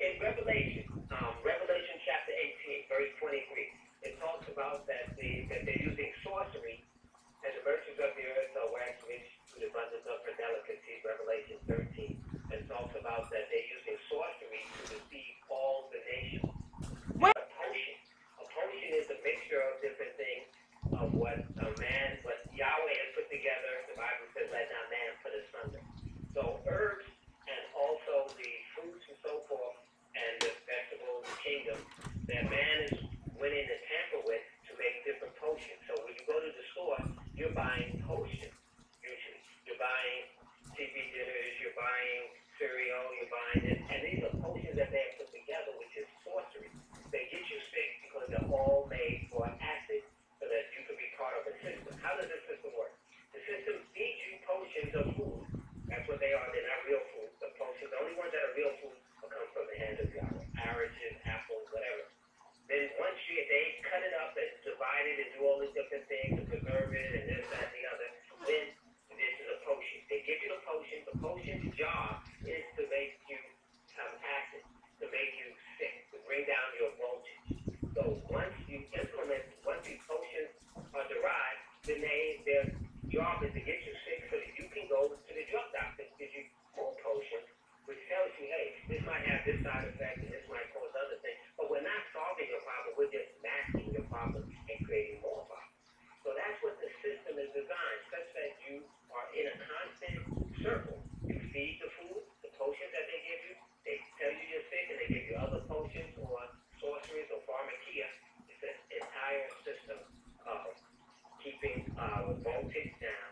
in Revelation, um, Revelation chapter 18, verse 23, it talks about that, the, that they're using sorcery and the merchants of the earth are wax rich through the abundance of her delicacies, Revelation 13. And it talks about that they're using sorcery to deceive all the nations. What? A potion. A potion is a mixture of different things of what a man, what Yahweh has put together. The Bible says, let not man put asunder. So herbs and also the fruits and so forth and the vegetable kingdom that man is willing to tamper with to make different potions. So when you go to the store, you're buying potions usually. You're buying TV dinners, you're buying cereal, you're buying this, and these are potions that they have put together, which is sorcery. They get you sick because they're all made for acid so that you can be part of a system. How does the system work? The system feeds you potions of food. That's what they are. They're not real food. The potions, the only ones that are real food will come from the hand of Yahweh. Oranges, apples, whatever. Then once you, they cut it up and divide it and do all these different things it and this, that, and the other, then this is a potion. They give you the potion. The potion's job is to make you have acid, to make you sick, to bring down your voltage. So once you implement, once these potions are derived, then they, their job is to get you sick so that you can go to the drug doctor to give you more potions, which tells you, hey, this might have this side effect time such that you are in a constant circle. You feed the food, the potions that they give you, they tell you you're sick, and they give you other potions or sorceries or pharmakia. It's an entire system of keeping our voltage down.